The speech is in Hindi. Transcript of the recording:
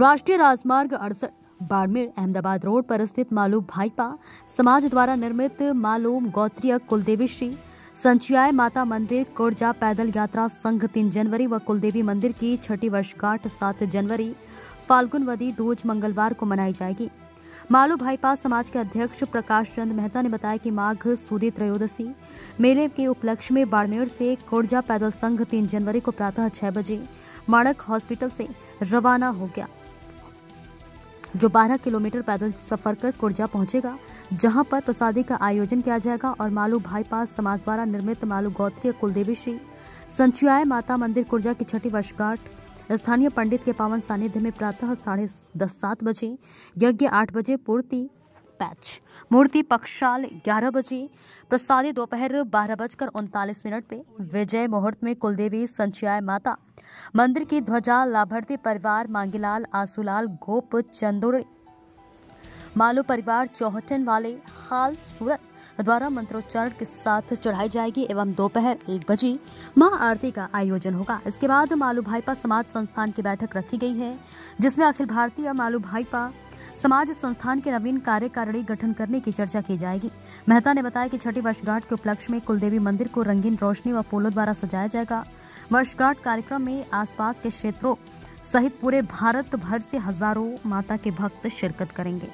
राष्ट्रीय राजमार्ग अड़सठ, बाड़मेर, अहमदाबाद रोड पर स्थित मालूम भाईपा समाज द्वारा निर्मित मालूम गौत्रीय कुलदेवी श्री संचियाय माता मंदिर, कोरजा पैदल यात्रा संघ तीन जनवरी व कुलदेवी मंदिर की छठी वर्षगांठ सात जनवरी, फाल्गुनवदी दूज मंगलवार को मनाई जाएगी। मालू भाईपा समाज के अध्यक्ष प्रकाश चंद मेहता ने बताया कि माघ सूदी त्रयोदशी मेले के उपलक्ष्य में बाड़मेर से कोरजा पैदल संघ तीन जनवरी को प्रातः छह बजे माणक हॉस्पिटल से रवाना हो गया। जो 12 किलोमीटर पैदल सफ़र कर कुर्जा पहुंचेगा, जहाँ पर प्रसादी का आयोजन किया जाएगा और मालू भाईपास समाज द्वारा निर्मित मालू गौत्रीय कुलदेवी श्री संचुआ माता मंदिर कुर्जा की छठी वर्षगांठ स्थानीय पंडित के पावन सानिध्य में प्रातः साढ़े दस सात बजे, यज्ञ आठ बजे पूर्ति पैच। मूर्ति पक्षाल ग्यारह बजे, प्रसादी दोपहर बारह बजकर उनतालीस मिनट पे, विजय मुहूर्त में कुलदेवी संचियाय माता। मंदिर की ध्वजा, लाभार्थी परिवार, मांगीलाल, आसूलाल, गोप, चंदुर। मालू परिवार, चौहटन वाले, हाल सूरत द्वारा मंत्रोच्चारण के साथ चढ़ाई जाएगी एवं दोपहर एक बजे महा आरती का आयोजन होगा। इसके बाद मालू भाईपा समाज संस्थान की बैठक रखी गई है, जिसमें अखिल भारतीय मालू भाईपा समाज संस्थान के नवीन कार्यकारिणी गठन करने की चर्चा की जाएगी। मेहता ने बताया कि छठी वर्षगांठ के उपलक्ष्य में कुलदेवी मंदिर को रंगीन रोशनी व फूलों द्वारा सजाया जाएगा। वर्षगांठ कार्यक्रम में आसपास के क्षेत्रों सहित पूरे भारत भर से हज़ारों माता के भक्त शिरकत करेंगे।